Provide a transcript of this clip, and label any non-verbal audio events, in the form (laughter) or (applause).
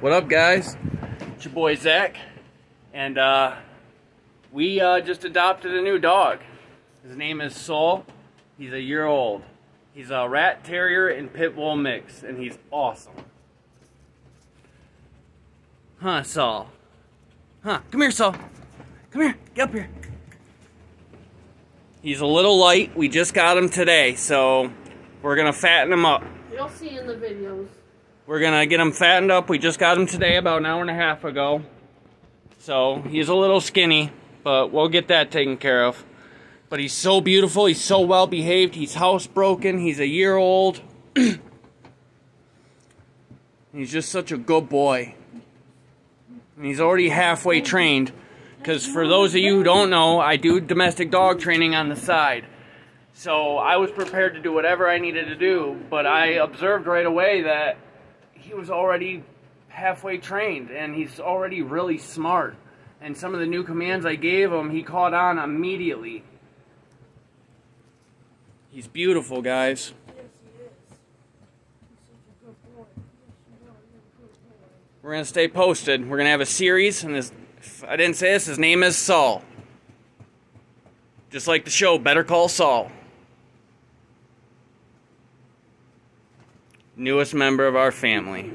What up, guys? It's your boy Zach, and uh, we uh, just adopted a new dog. His name is Saul. He's a year old. He's a rat terrier and pit bull mix, and he's awesome. Huh, Saul? Huh? Come here, Saul. Come here. Get up here. He's a little light. We just got him today, so we're gonna fatten him up. You'll see in the videos. We're gonna get him fattened up. We just got him today about an hour and a half ago. So he's a little skinny, but we'll get that taken care of. But he's so beautiful, he's so well behaved, he's housebroken, he's a year old. (clears throat) he's just such a good boy. And he's already halfway trained. Because for those of you who don't know, I do domestic dog training on the side. So I was prepared to do whatever I needed to do, but I observed right away that he was already halfway trained and he's already really smart. And some of the new commands I gave him, he caught on immediately. He's beautiful, guys. We're going to stay posted. We're going to have a series, and this, I didn't say this, his name is Saul. Just like the show, Better Call Saul. Newest member of our family.